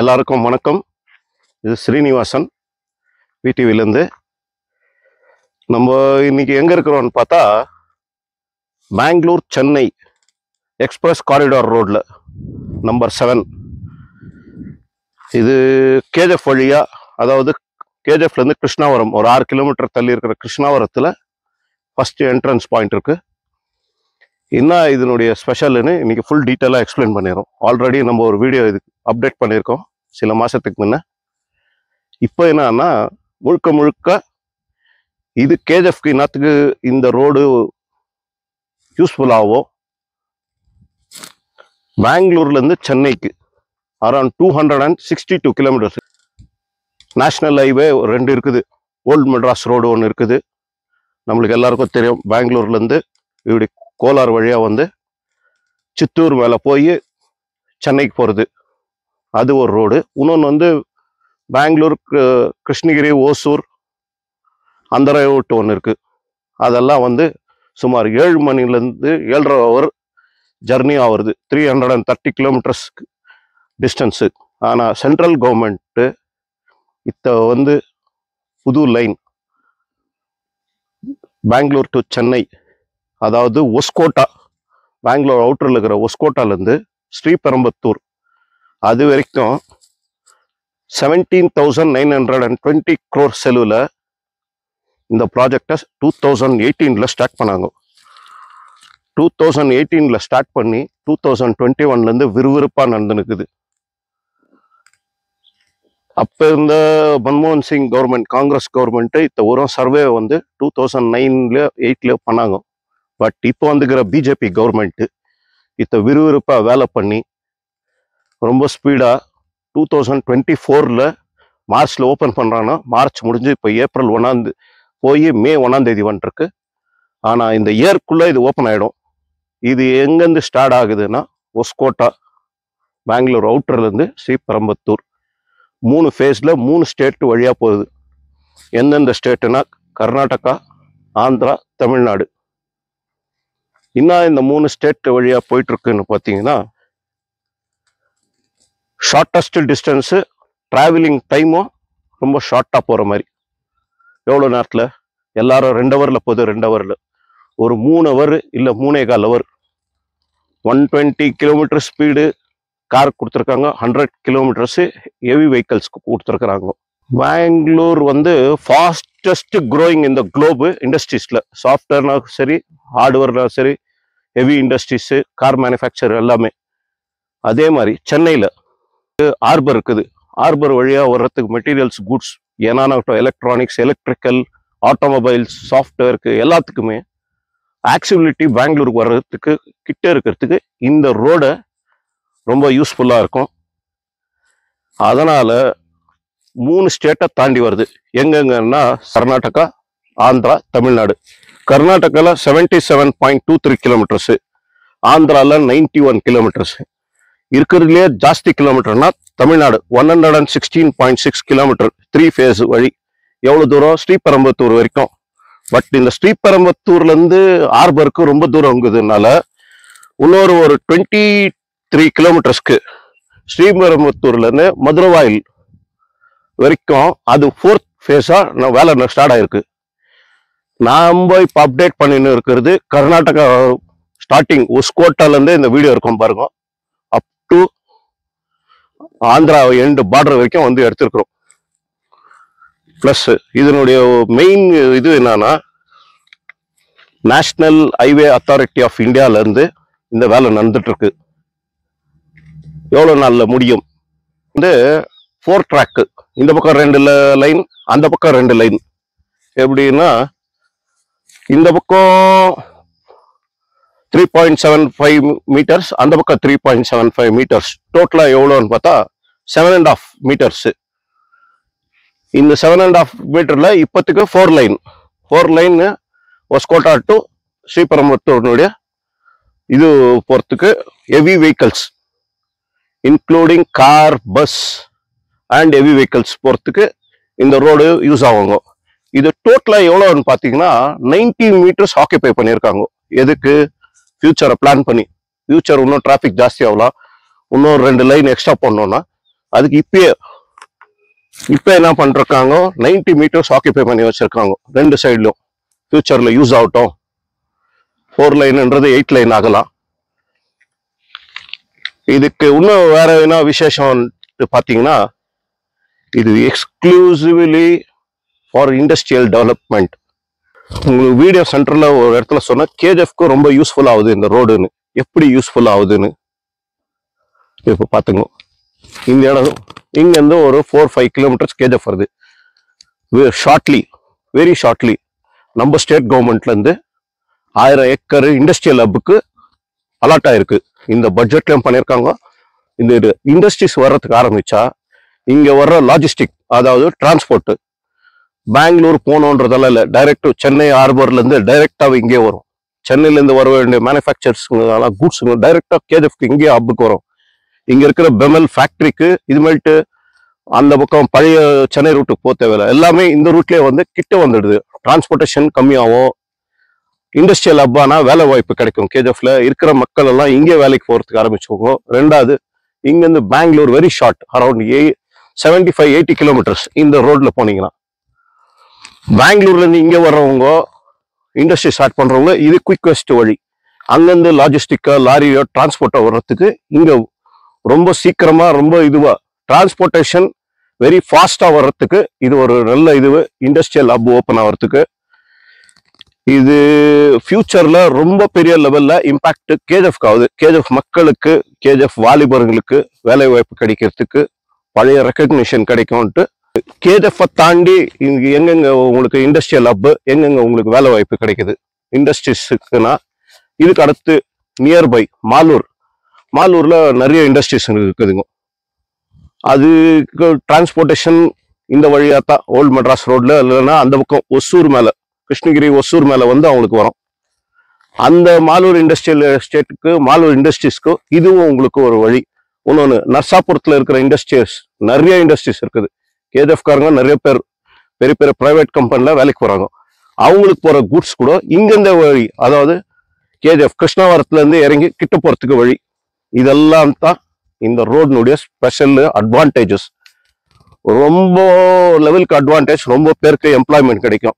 எல்லாருக்கும் வணக்கம். இது ஸ்ரீனிவாசன் விடிவிலேருந்து நம்ம இன்னைக்கு எங்கே இருக்கிறோம்னு பார்த்தா பெங்களூர் சென்னை எக்ஸ்பிரஸ் காரிடார் ரோட்டில் நம்பர் செவன். இது கேஜெஃப் வழியாக அதாவது கேஜெஃப்லேருந்து கிருஷ்ணாவரம் ஒரு ஆறு கிலோமீட்டர் தள்ளி இருக்கிற கிருஷ்ணாவரத்தில் ஃபஸ்ட்டு என்ட்ரன்ஸ் பாயிண்ட் இருக்குது என்ன இதனுடைய ஸ்பெஷல்னு இன்றைக்கி ஃபுல் டீட்டெயிலாக எக்ஸ்பிளைன் பண்ணிடுறோம். ஆல்ரெடி நம்ம ஒரு வீடியோ இது அப்டேட் பண்ணியிருக்கோம். சில மாதத்துக்கு முன்ன. இப்போ என்னன்னா முழுக்க முழுக்க இது கேஜெஃப்க்கு இன்னத்துக்கு இந்த ரோடு யூஸ்ஃபுல்லாகவோ பெங்களூர்லேருந்து சென்னைக்கு around two hundred and sixty two kilometres national highway ரெண்டு இருக்குது. ஓல்டு மெட்ராஸ் ரோடு ஒன்று இருக்குது. நம்மளுக்கு எல்லாருக்கும் தெரியும். பெங்களூர்லேருந்து இப்படி கோலார் வழியாக வந்து சித்தூர் மேலே போய் சென்னைக்கு போகிறது அது ஒரு ரோடு. இன்னொன்று வந்து பெங்களூர் கிருஷ்ணகிரி ஓசூர் அந்த ரோட்டு ஒன்று இருக்குது அதெல்லாம் வந்து சுமார் ஏழு மணிலேருந்து ஏழரை ஹவர் ஜர்னி ஆகுறது three hundred and thirty kilometres distance ஆனால் சென்ட்ரல் கவர்மெண்ட்டு இத்த வந்து புது லைன் பெங்களூர் டு சென்னை அதாவது ஒஸ்கோட்டா பெங்களூர் அவுட்டரில் இருக்கிற ஒஸ்கோட்டாலேருந்து ஸ்ரீபெரும்பத்தூர். அது வரைக்கும் seventeen thousand nine hundred and twenty crore செலவில் இந்த ப்ராஜெக்டை டூ தௌசண்ட் எயிட்டீனில் ஸ்டார்ட் பண்ணாங்க. டூ தௌசண்ட் எயிட்டீனில் ஸ்டார்ட் பண்ணி டூ தௌசண்ட் டுவெண்ட்டி ஒன்லேருந்து விறுவிறுப்பாக நடந்துனுக்குது அப்போ இருந்த மன்மோகன் சிங் கவர்மெண்ட் காங்கிரஸ் கவர்மெண்ட்டு இந்த ஒரு சர்வே வந்து டூ தௌசண்ட் நைன்லேயோ எயிட்ல பண்ணாங்க. பட் இப்போ வந்துக்கிற பிஜேபி கவர்மெண்ட்டு இத்த விறுவிறுப்பாக வேலை பண்ணி ரொம்ப ஸ்பீடாக டூ தௌசண்ட் டுவெண்ட்டி ஃபோரில் மார்ச்சில் ஓப்பன் பண்ணுறாங்கன்னா மார்ச் முடிஞ்சு இப்போ ஏப்ரல் ஒன்றாந்து போய் மே ஒன்றாந்தேதி வந்துருக்கு. ஆனால் இந்த இயர்க்குள்ளே இது ஓப்பன் ஆகிடும் இது எங்கேருந்து ஸ்டார்ட் ஆகுதுன்னா ஒஸ்கோட்டா பெங்களூர் அவுட்டர்லேருந்து ஸ்ரீபெரம்பத்தூர். மூணு ஃபேஸில் மூணு ஸ்டேட்டு வழியாக போகுது. எந்தெந்த ஸ்டேட்டுனா கர்நாடகா ஆந்திரா தமிழ்நாடு. இன்னும் இந்த மூணு ஸ்டேட் வழியாக போயிட்டுருக்குன்னு பார்த்தீங்கன்னா ஷார்ட்டஸ்ட் டிஸ்டன்ஸு ட்ராவலிங் டைமும் ரொம்ப ஷார்ட்டாக போகிற மாதிரி. எவ்வளோ நேரத்தில்? எல்லாரும் ரெண்டு ஹவரில் போகுது ரெண்டு ஹவரில் ஒரு மூணு ஹவர் இல்லை மூணே கால் hour one twenty kilometre speed car கொடுத்துருக்காங்க. ஹண்ட்ரட் கிலோமீட்டர்ஸு ஹெவி வெஹிக்கல்ஸ்க்கு கொடுத்துருக்குறாங்க. பெங்களூர் வந்து ஃபாஸ்டஸ்ட் க்ரோயிங் இந்த குளோபு இண்டஸ்ட்ரீஸில் சாஃப்ட்வேர்னாலும் சரி ஹார்ட்வேர்னாலும் சரி ஹெவி இண்டஸ்ட்ரீஸு கார் மேனுஃபேக்சர் எல்லாமே. அதே மாதிரி சென்னையில் ஆர்பர் இருக்குது. ஆர்பர் வழியாக வர்றதுக்கு மெட்டீரியல்ஸ் குட்ஸ் ஏனாகட்டும் எலக்ட்ரானிக்ஸ் எலக்ட்ரிக்கல் ஆட்டோமொபைல்ஸ் சாஃப்ட்வேருக்கு எல்லாத்துக்குமே ஆக்சிபிலிட்டி பெங்களூருக்கு வர்றதுக்கு கிட்ட இருக்கிறதுக்கு இந்த ரோடை ரொம்ப யூஸ்ஃபுல்லாக இருக்கும். அதனால் மூணு ஸ்டேட்டை தாண்டி வருது. எங்கெங்கன்னா கர்நாடகா ஆந்திரா தமிழ்நாடு. கர்நாடகாவில் seventy seven point two three kilometres ஆந்திராவில் நைன்டி ஒன் கிலோமீட்டர்ஸு இருக்கிறதுலே ஜாஸ்தி கிலோமீட்டர்னா Tamil Nadu one hundred and sixteen point six kilometre three phase வழி. எவ்வளோ தூரம்? ஸ்ரீபெரம்பத்தூர் வரைக்கும். பட் இந்த ஸ்ரீபெரம்பத்தூர்லேருந்து ஆர்பருக்கு ரொம்ப தூரம் இருக்குதுனால இன்னொரு ஒரு டுவெண்ட்டி த்ரீ கிலோமீட்டர்ஸ்க்கு ஸ்ரீபெரம்பத்தூர்லேருந்து மதுரவாயில் வரைக்கும் அது ஃபோர்த் ஃபேஸாக வேலை ஸ்டார்ட் ஆகிருக்கு நாம இப்போ அப்டேட் பண்ணின்னு இருக்கிறது கர்நாடகா ஸ்டார்டிங் உஸ்கோட்டாலேருந்து இந்த வீடியோ இருக்கும் பாருங்க. Up to Andhra end border வரைக்கும் வந்து எடுத்திருக்கிறோம். ப்ளஸ் இதனுடைய மெயின் இது என்னன்னா நேஷ்னல் ஹைவே அத்தாரிட்டி ஆஃப் இந்தியாவிலேருந்து இந்த வேலை நடந்துட்டுருக்கு. எவ்வளோ நாளில் முடியும்? வந்து ஃபோர் ட்ராக்கு இந்த பக்கம் ரெண்டு லைன் அந்த பக்கம் ரெண்டு லைன் எப்படின்னா இந்த பக்கம் three point seven five metres அந்த பக்கம் three point seven five metres டோட்டலாக எவ்வளோன்னு பார்த்தா செவன் அண்ட் ஆஃப் மீட்டர்ஸு இந்த செவன் அண்ட் ஆஃப் மீட்டரில் இப்போத்துக்கு four line four line Hoskote to ஸ்ரீபெரும்புத்தூர்னுடைய இது போகிறதுக்கு heavy vehicles including car bus and heavy vehicles போகிறதுக்கு இந்த ரோடு யூஸ் ஆகுங்க. இது டோட்டலாக எவ்வளோன்னு பார்த்தீங்கன்னா நைன்டி மீட்டர்ஸ் ஆக்கியபை பண்ணியிருக்காங்க. எதுக்கு? ஃபியூச்சரை பிளான் பண்ணி. ஃபியூச்சர் இன்னும் டிராஃபிக் ஜாஸ்தி ஆகலாம். இன்னும் ரெண்டு லைன் எக்ஸ்ட்ரா பண்ணோம்னா அதுக்கு இப்பயே இப்போ என்ன பண்ணிருக்காங்க 90 மீட்டர்ஸ் ஆக்கியபை பண்ணி வச்சிருக்காங்க. ரெண்டு சைட்லயும் ஃபியூச்சர்ல யூஸ் ஆகட்டும். ஃபோர் லைன்ன்றது எயிட் லைன் ஆகலாம். இதுக்கு இன்னும் வேற என்ன விசேஷம் பார்த்தீங்கன்னா இது எக்ஸ்க்ளூசிவ்லி ஃபார் இண்டஸ்ட்ரியல் டெவலப்மெண்ட் உங்களுக்கு வீடியோ சென்டரில் ஒரு இடத்துல சொன்னால் கேஜெஃப்க்கு ரொம்ப யூஸ்ஃபுல் ஆகுது இந்த ரோடுன்னு எப்படி யூஸ்ஃபுல் ஆகுதுன்னு? இப்போ பார்த்துங்க இந்த இடம் இங்கேருந்து ஒரு ஃபோர் ஃபைவ் கிலோமீட்டர்ஸ் கேஜெஃப் வருது. ஷார்ட்லி வெரி ஷார்ட்லி நம்ம ஸ்டேட் கவர்மெண்ட்லேருந்து ஆயிரம் ஏக்கர் இண்டஸ்ட்ரியல் ஹப்புக்கு அலாட் ஆயிருக்கு. இந்த பட்ஜெட்லயும் பண்ணியிருக்காங்க. இந்த இண்டஸ்ட்ரீஸ் வர்றதுக்கு ஆரம்பித்தா இங்கே வர்ற லாஜிஸ்டிக் அதாவது டிரான்ஸ்போர்ட்டு பெங்களூர் போகணுன்றதெல்லாம் இல்லை. டைரக்ட் சென்னை ஹார்பர்லேருந்து டைரெக்டாக இங்கே வரும். சென்னையிலேருந்து வர வேண்டிய மேனுஃபேக்சர்ஸ் கூட்ஸுங்க டைரெக்டாக கேஜெஃப்க்கு இங்கே ஹப்புக்கு வரும். இங்கே இருக்கிற பெமல் ஃபேக்ட்ரிக்கு இது மாதிரிட்டு அந்த பக்கம் பழைய சென்னை ரூட்டுக்கு போக தேவையில்ல. எல்லாமே இந்த ரூட்லேயே வந்து கிட்ட வந்துடுது. டிரான்ஸ்போர்ட்டேஷன் கம்மியாகும். இண்டஸ்ட்ரியல் ஹப்பானா வேலை வாய்ப்பு கிடைக்கும் கேஜெஃப்ல இருக்கிற மக்கள் எல்லாம் இங்கே வேலைக்கு போகிறதுக்கு ஆரம்பிச்சுக்கோ ரெண்டாவது இங்கேருந்து Bangalore very short around a seventy five eighty kilometres இந்த ரோட்டில் போனீங்கன்னா. பெங்களூர்லேருந்து இங்கே வர்றவங்க இண்டஸ்ட்ரி ஸ்டார்ட் பண்ணுறவங்க இது குயிக்கஸ்ட் வழி. அங்கேருந்து லாஜிஸ்டிக்கோ லாரியோ டிரான்ஸ்போர்ட்டோ வர்றதுக்கு இங்கே ரொம்ப சீக்கிரமாக ரொம்ப இதுவாக டிரான்ஸ்போர்ட்டேஷன் வெரி ஃபாஸ்ட்டாக வர்றதுக்கு இது ஒரு நல்ல இது இண்டஸ்ட்ரியல் ஹப் ஓப்பன் ஆகிறதுக்கு இது ஃப்யூச்சரில் ரொம்ப பெரிய லெவலில் இம்பேக்ட்டு கேஜெஃப்க்கு ஆகுது கேஜெஃப் மக்களுக்கு கேஜெஃப் வாலிபர்களுக்கு வேலை வாய்ப்பு கிடைக்கிறதுக்கு பழைய ரெக்கக்னிஷன் கிடைக்கும்ன்ட்டு கேஜெஃப் தாண்டி எங்கெங்க உங்களுக்கு இண்டஸ்ட்ரியல் ஹப்பு எங்கெங்க உங்களுக்கு வேலை வாய்ப்பு கிடைக்குது? இண்டஸ்ட்ரீஸுக்குன்னா இதுக்கு அடுத்து நியர்பை மாலூர். மாலூர்ல நிறைய இண்டஸ்ட்ரீஸ் இருக்குதுங்க. அதுக்கு டிரான்ஸ்போர்ட்டேஷன் இந்த வழியா தான் ஓல்டு மெட்ராஸ் ரோட்டில் இல்லைன்னா அந்த பக்கம் ஒசூர் மேலே கிருஷ்ணகிரி ஒசூர் மேலே வந்து அவங்களுக்கு வரும். அந்த மாலூர் இண்டஸ்ட்ரியல் எஸ்டேட்டுக்கு மாலூர் இண்டஸ்ட்ரீஸ்க்கு இதுவும் உங்களுக்கு ஒரு வழி. இன்னொன்று நர்சாபுரத்தில் இருக்கிற இண்டஸ்ட்ரீஸ் நிறைய இண்டஸ்ட்ரீஸ் இருக்குது. கேஜஎஃப்காரங்க நிறைய பேர் பெரிய பெரிய ப்ரைவேட் கம்பெனியில் வேலைக்கு போகிறாங்க அவங்களுக்கு போகிற குட்ஸ் கூட இங்கேருந்த வழி அதாவது கேஜிஎஃப் கிருஷ்ணாவரத்துலேருந்து இறங்கி கிட்ட போகிறதுக்கு வழி. இதெல்லாம் தான் இந்த ரோடுனுடைய ஸ்பெஷல் அட்வான்டேஜஸ் ரொம்ப லெவலுக்கு அட்வான்டேஜ் ரொம்ப பேருக்கு எம்ப்ளாய்மெண்ட் கிடைக்கும்.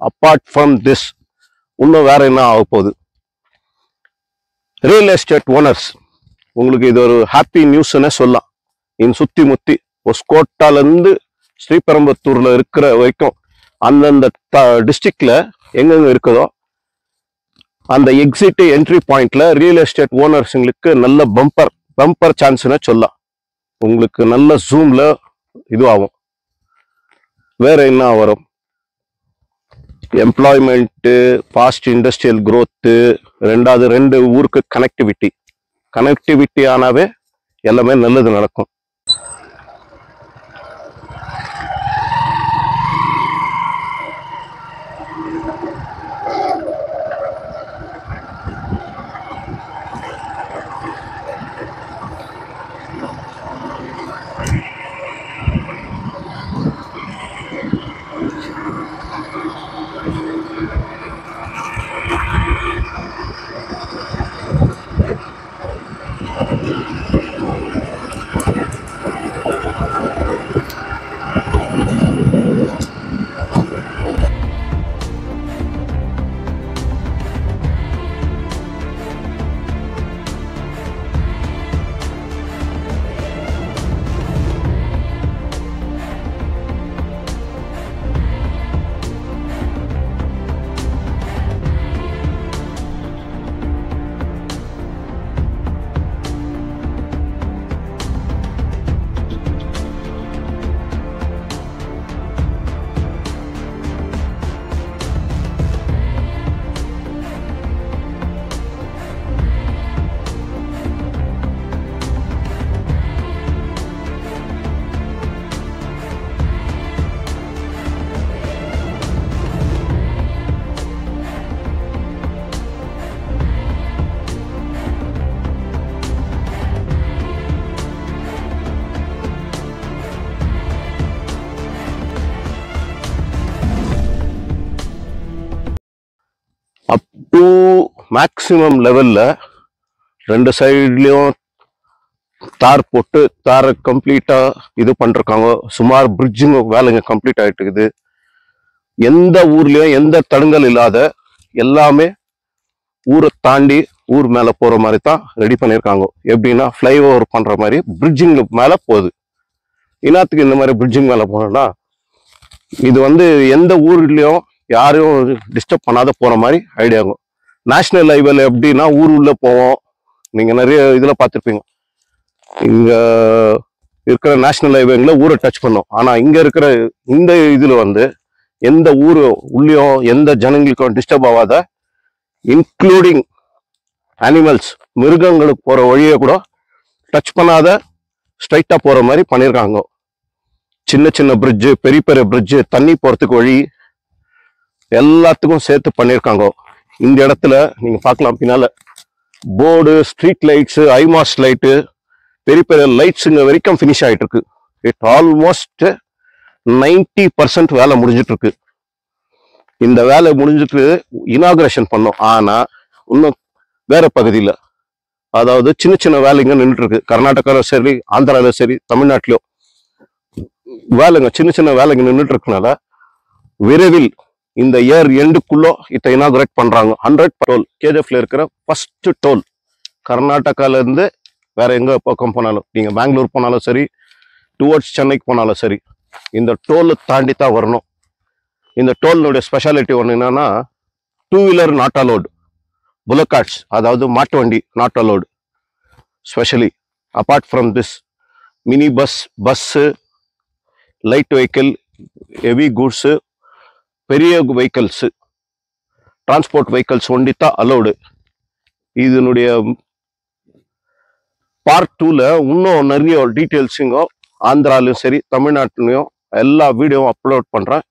அப்பார்ட் ஃப்ரம் திஸ் இன்னும் வேற என்ன ஆக போகுது? ரியல் எஸ்டேட் ஓனர்ஸ் உங்களுக்கு இது ஒரு ஹாப்பி நியூஸ்னே சொல்லலாம். இன் சுத்தி முத்தி ஒஸ்கோட்டாலேருந்து ஸ்ரீபெரும்புத்தூர்ல இருக்கிற வரைக்கும் அந்தந்த த டிஸ்ட்ரிக்டில் எங்கெங்கே இருக்குதோ அந்த எக்ஸிட் என்ட்ரி பாயிண்ட்ல ரியல் எஸ்டேட் ஓனர்ஸுங்களுக்கு நல்ல பம்பர் பம்பர் சான்ஸ்னு சொல்லலாம் உங்களுக்கு நல்ல ஜூம்ல இதுவாகும். வேற என்ன வரும்? எம்ப்ளாய்மெண்ட்டு ஃபாஸ்ட் இண்டஸ்ட்ரியல் க்ரோத்து ரெண்டாவது ரெண்டு ஊருக்கு கனெக்டிவிட்டி கனெக்டிவிட்டி ஆனாவே எல்லாமே நல்லது நடக்கும். மேக்சிமம் லெவலில் ரெண்டு சைட்லேயும் தார் போட்டு தாரை கம்ப்ளீட்டாக இது பண்ணிருக்காங்க. சுமார் பிரிட்ஜுங்க வேலைங்க கம்ப்ளீட் ஆகிட்டு இருக்குது. எந்த ஊர்லேயும் எந்த தடங்கல் இல்லாத எல்லாமே ஊரை தாண்டி ஊர் மேலே போகிற மாதிரி தான் ரெடி பண்ணியிருக்காங்க எப்படின்னா ஃப்ளைஓவர் பண்ணுற மாதிரி பிரிட்ஜிங் மேலே போகுது. இன்னத்துக்கு இந்த மாதிரி பிரிட்ஜிங் மேலே போனோம்னா இது வந்து எந்த ஊர்லேயும் யாரையும் டிஸ்டர்ப் பண்ணாத போகிற மாதிரி ஐடியாகும் நேஷனல் ஹைவேல எப்படின்னா ஊர் உள்ள போவோம். நீங்க நிறைய இதுல பார்த்துருப்பீங்க. இங்க இருக்கிற நேஷனல் ஹைவேங்கள ஊரை டச் பண்ணும். ஆனா இங்க இருக்கிற இந்த இதுல வந்து எந்த ஊரு உள்ளயும் எந்த ஜனங்களுக்கும் டிஸ்டர்ப் ஆகாத இன்க்ளூடிங் அனிமல்ஸ் மிருகங்களுக்கு போற வழியை கூட டச் பண்ணாத ஸ்ட்ரைட்டா போற மாதிரி பண்ணியிருக்காங்க சின்ன சின்ன பிரிட்ஜு பெரிய பெரிய பிரிட்ஜு தண்ணி போறதுக்கு வழி எல்லாத்துக்கும் சேர்த்து பண்ணியிருக்காங்க இந்த இடத்துல நீங்கள் பார்க்கலாம் பின்னால். Board street lights high mast light பெரிய பெரிய லைட்ஸுங்க வரைக்கும் ஃபினிஷ் ஆகிட்டு இருக்கு இட் ஆல்மோஸ்ட் நைன்டி பர்சன்ட் வேலை முடிஞ்சிட்ருக்கு இந்த வேலை முடிஞ்சிட்டு இனாகுரேஷன் பண்ணோம். ஆனால் இன்னும் வேற பகுதியில். அதாவது சின்ன சின்ன வேலைங்க நின்றுட்டுருக்கு கர்நாடகாவில் சரி ஆந்திராவில் சரி தமிழ்நாட்டிலும் வேலைங்க சின்ன சின்ன வேலைங்க நின்றுட்டு இருக்கனால விரைவில் இந்த இயர் எண்டுக்குள்ளோ இதை இனாகுரேட் பண்ணுறாங்க ஹண்ட்ரட் டோல் கேஜிஎஃப்ல இருக்கிற ஃபஸ்ட்டு டோல் கர்நாடகாலேருந்து வேறு எங்கே பக்கம் போனாலும் நீங்கள் பெங்களூர் போனாலும் சரி டுவர்ட்ஸ் சென்னைக்கு போனாலும் சரி இந்த டோல் தாண்டி தான் வரணும். இந்த டோலினுடைய ஸ்பெஷாலிட்டி ஒன்று என்னென்னா two wheeler not allowed bullock carts அதாவது மாட்டு வண்டி not allowed specially apart from this mini bus bus light vehicle heavy goods பெரிய வெஹிக்கல்ஸு டிரான்ஸ்போர்ட் வெஹிக்கிள்ஸ் ஒண்டி தான் அலோடு இதனுடைய பார்ட் டூவில் இன்னும் நிறைய டீட்டெயில்ஸுங்க ஆந்திராலையும் சரி தமிழ்நாட்டிலையும் எல்லா வீடியோவும் அப்லோட் பண்ணுறேன்